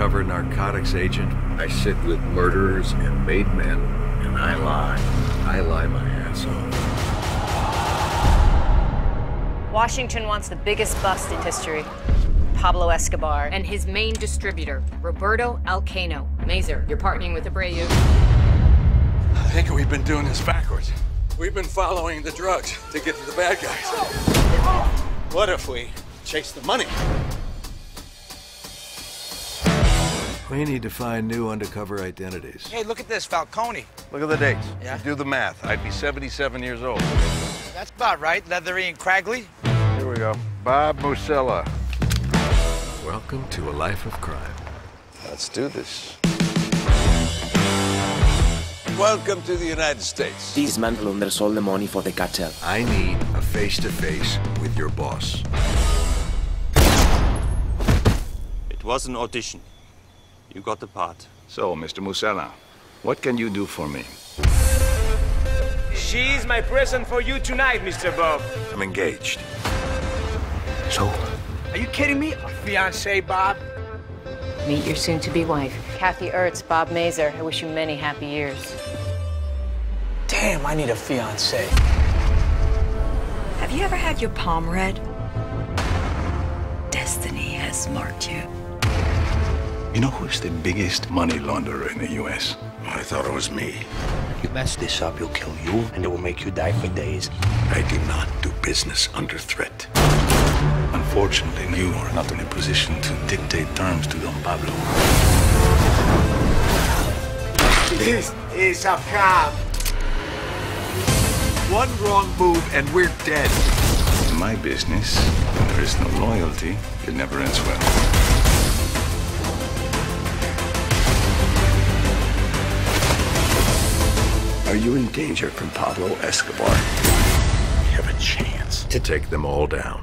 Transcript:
undercover narcotics agent. I sit with murderers and made men, and I lie. I lie my ass off. Washington wants the biggest bust in history. Pablo Escobar. And his main distributor, Roberto Alcaino. Mazur, you're partnering with Abreu. I think we've been doing this backwards. We've been following the drugs to get to the bad guys. What if we chase the money? We need to find new undercover identities. Hey, look at this, Falcone. Look at the dates. Yeah? You do the math. I'd be 77 years old. That's about right. Leathery and craggly. Here we go. Bob Musella. Welcome to a life of crime. Let's do this. Welcome to the United States. These men Dismantle undersold the money for the cartel. I need a face-to-face with your boss. It was an audition. You got the part. So, Mr. Musella, what can you do for me? She's my present for you tonight, Mr. Bob. I'm engaged. So, Are you kidding me? A fiance, Bob? Meet your soon-to-be wife. Kathy Ertz, Bob Mazur. I wish you many happy years. Damn, I need a fiance. Have you ever had your palm read? Destiny has marked you. You know who's the biggest money launderer in the U.S.? I thought it was me. You mess this up, he'll kill you, and it will make you die for days. I do not do business under threat. Unfortunately, you are not in a position to dictate terms to Don Pablo. This is a cop. One wrong move and we're dead. In my business, when there is no loyalty, it never ends well. Are you in danger from Pablo Escobar? We have a chance to take them all down.